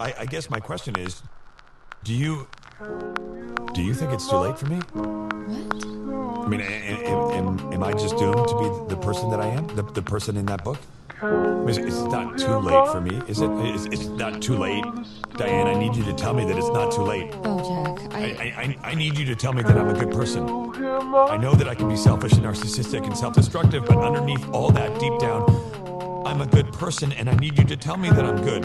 I, I guess my question is, do you do you think it's too late for me? What? I mean, a- a- am, am I just doomed to be the person that I am, the, the person in that book? It's, it's not too late for me, is it? It's, it's not too late, Diane. I need you to tell me that it's not too late. Oh, Jack, I, I. I, I, I need you to tell me that I'm a good person. I know that I can be selfish and narcissistic and self-destructive, but underneath all that, deep down, I'm a good person, and I need you to tell me that I'm good,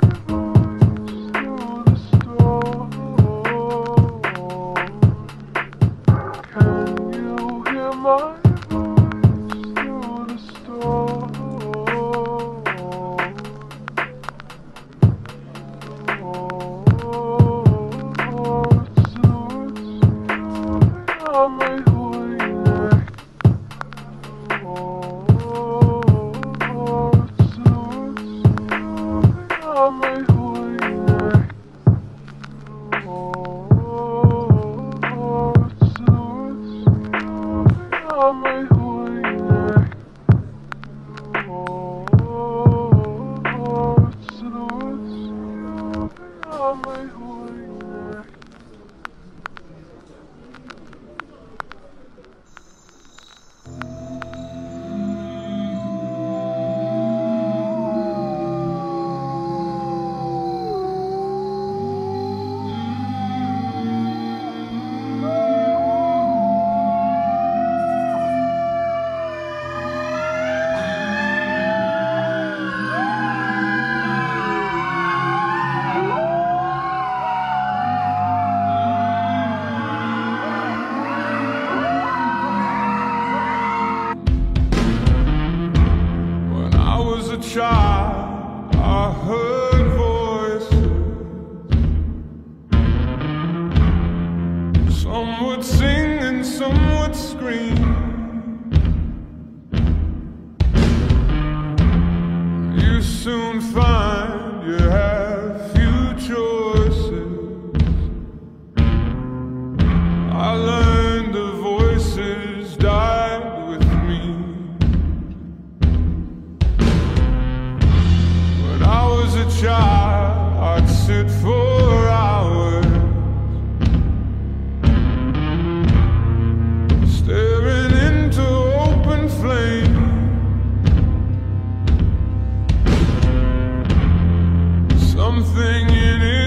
luego heard voices. Some would sing and some would scream. You soon find you have. a child, I'd sit for hours. Staring into open flame. Something in it